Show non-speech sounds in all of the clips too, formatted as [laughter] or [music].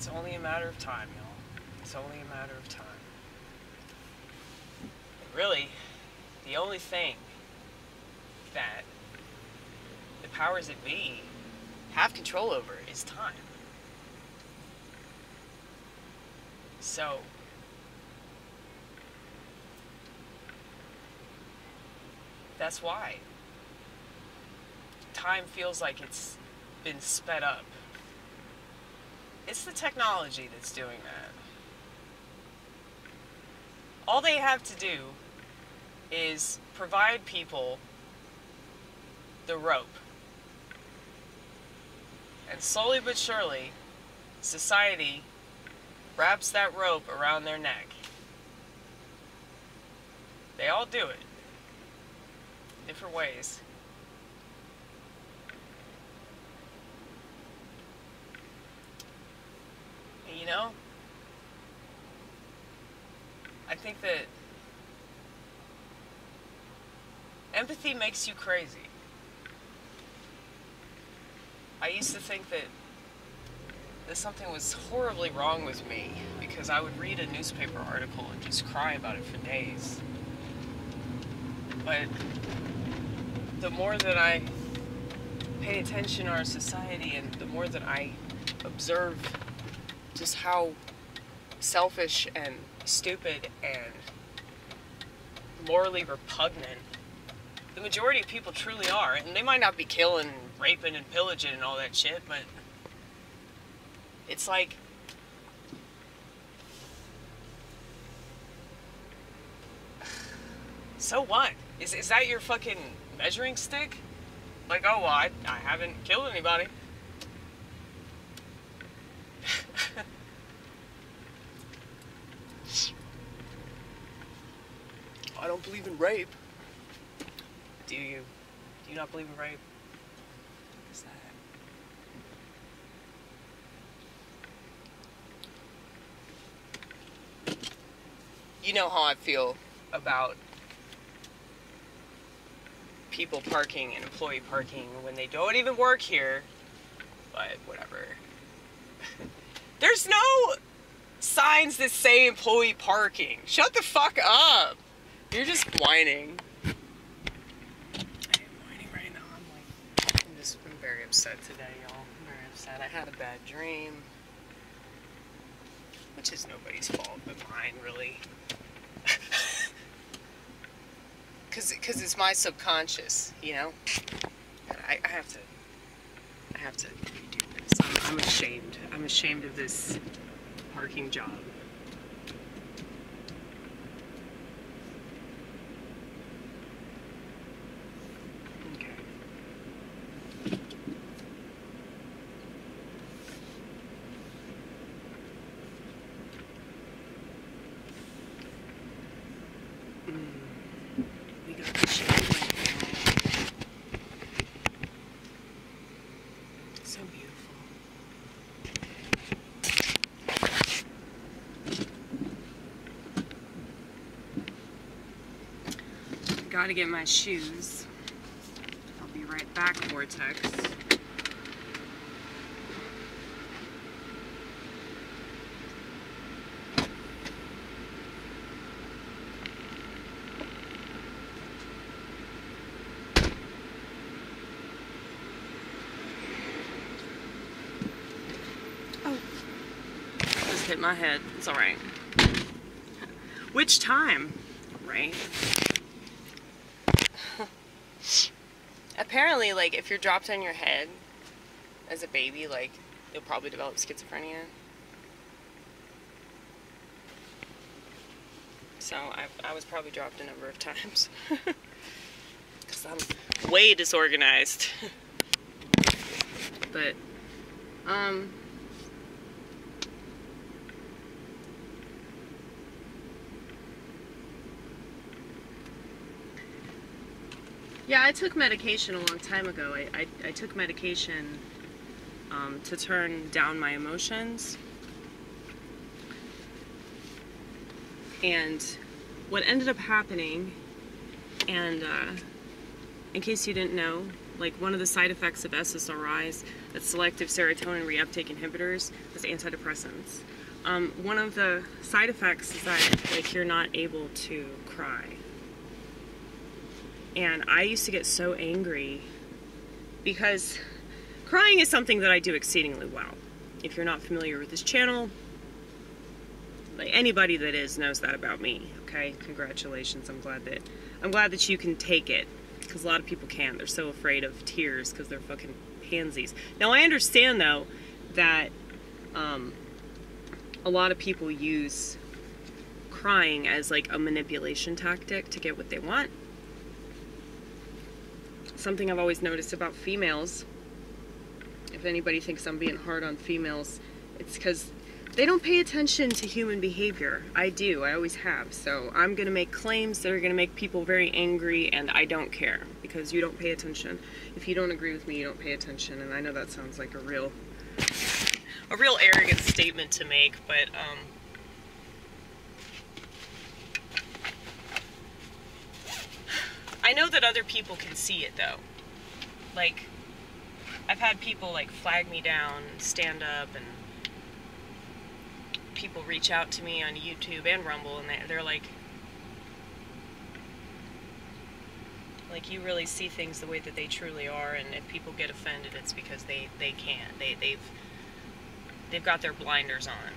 It's only a matter of time, y'all. It's only a matter of time. Really, the only thing that the powers that be have control over is time. So, that's why time feels like it's been sped up. It's the technology that's doing that. All they have to do is provide people the rope. And slowly but surely, society wraps that rope around their neck. They all do it. Different ways. You know, I think that empathy makes you crazy. I used to think that that something was horribly wrong with me because I would read a newspaper article and just cry about it for days. But the more that I pay attention to our society and the more that I observe just how selfish and stupid and morally repugnant the majority of people truly are. And they might not be killing, raping, and pillaging and all that shit, but it's like [sighs] so what? Is is that your fucking measuring stick? Like, oh well, I, I haven't killed anybody. I don't believe in rape. Do you? Do you not believe in rape? What is that? You know how I feel about people parking and employee parking when they don't even work here, but whatever. [laughs] There's no signs that say employee parking. Shut the fuck up. You're just whining. I am whining right now. I'm like, I'm just I'm very upset today, y'all. I'm very upset. I had a bad dream. Which is nobody's fault but mine, really. [laughs] Cause, Cause it's my subconscious, you know? I, I have to, I have to do this. I'm, I'm ashamed. I'm ashamed of this parking job. Okay. We got the shade right now. So beautiful. Gotta get my shoes. I'll be right back, Vortex. Oh. Just hit my head. It's alright. Which time? Right. Apparently, like, if you're dropped on your head as a baby, like, you'll probably develop schizophrenia. So, I, I was probably dropped a number of times. [laughs] Because I'm way disorganized. [laughs] but, um, Yeah, I took medication a long time ago. I, I, I took medication um, to turn down my emotions. And what ended up happening, and uh, in case you didn't know, like one of the side effects of SSRIs, that's selective serotonin reuptake inhibitors, is antidepressants. Um, one of the side effects is that like you're not able to cry. And I used to get so angry because crying is something that I do exceedingly well. If you're not familiar with this channel, like anybody that is knows that about me. Okay, congratulations. I'm glad that I'm glad that you can take it because a lot of people can't. They're so afraid of tears because they're fucking pansies. Now I understand though that um, a lot of people use crying as like a manipulation tactic to get what they want. Something I've always noticed about females, if anybody thinks I'm being hard on females, it's because they don't pay attention to human behavior. I do, I always have. So I'm gonna make claims that are gonna make people very angry and I don't care because you don't pay attention. If you don't agree with me, you don't pay attention. And I know that sounds like a real a real arrogant statement to make, but um, I know that other people can see it though. Like, I've had people like flag me down, stand up, and people reach out to me on YouTube and Rumble, and they're like, like you really see things the way that they truly are, and if people get offended, it's because they they can't. They they've they've got their blinders on.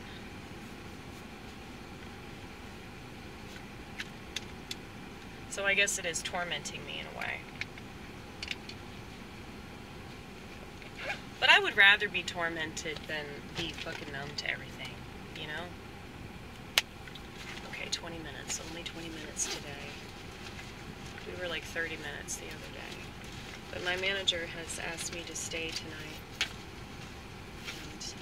So I guess it is tormenting me in a way. But I would rather be tormented than be fucking numb to everything, you know? Okay, 20 minutes. Only 20 minutes today. We were like 30 minutes the other day. But my manager has asked me to stay tonight And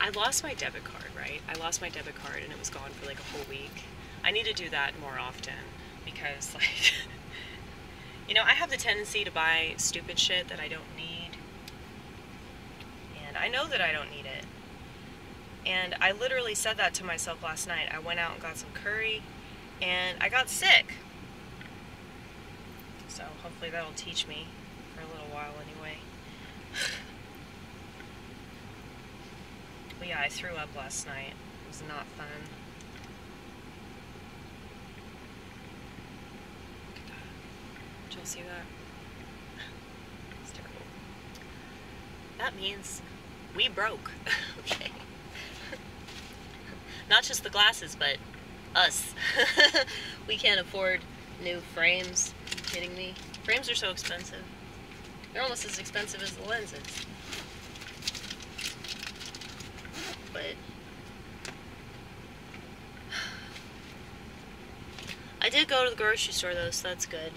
[laughs] I lost my debit card, right? I lost my debit card and it was gone for like a whole week. I need to do that more often because, [laughs] like, you know, I have the tendency to buy stupid shit that I don't need. And I know that I don't need it. And I literally said that to myself last night. I went out and got some curry and I got sick. So hopefully that'll teach me for a little while anyway. [sighs] Yeah, I threw up last night. It was not fun. Look at that. Did y'all that? It's terrible. That means we broke. [laughs] okay. Not just the glasses, but us. [laughs] we can't afford new frames. Kidding me? Frames are so expensive. They're almost as expensive as the lenses. but [sighs] I did go to the grocery store though, so that's good.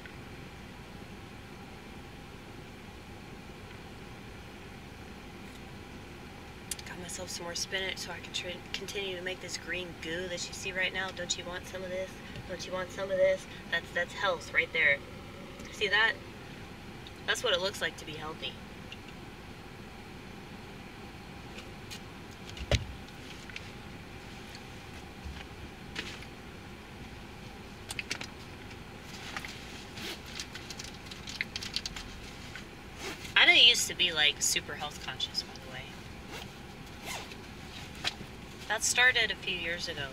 Got myself some more spinach so I can continue to make this green goo that you see right now. Don't you want some of this? Don't you want some of this? That's that's health right there. See that? That's what it looks like to be healthy. I didn't used to be like super health conscious, by the way. That started a few years ago.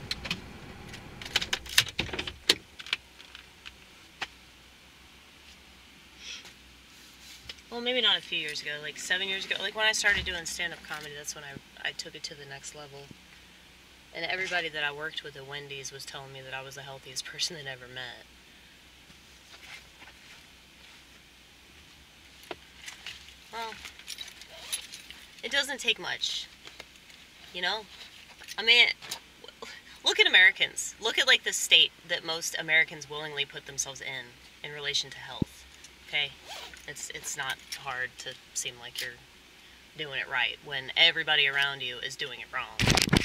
Well, maybe not a few years ago, like seven years ago. Like when I started doing stand-up comedy, that's when I, I took it to the next level. And everybody that I worked with at Wendy's was telling me that I was the healthiest [laughs] person they'd ever met. Well, it doesn't take much. You know? I mean, look at Americans. Look at like the state that most Americans willingly put themselves in in relation to health. Okay? It's it's not hard to seem like you're doing it right when everybody around you is doing it wrong.